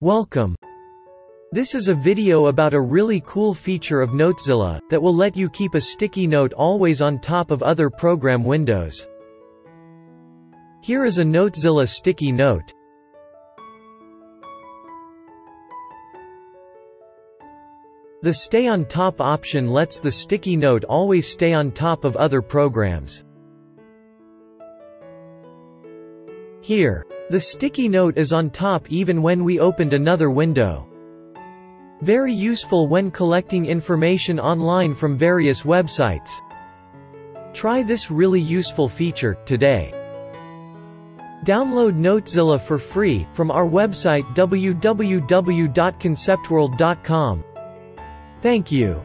Welcome. This is a video about a really cool feature of Notezilla, that will let you keep a sticky note always on top of other program windows. Here is a Notezilla sticky note. The Stay on Top option lets the sticky note always stay on top of other programs. Here. The sticky note is on top even when we opened another window. Very useful when collecting information online from various websites. Try this really useful feature, today. Download Notezilla for free, from our website www.conceptworld.com. Thank you.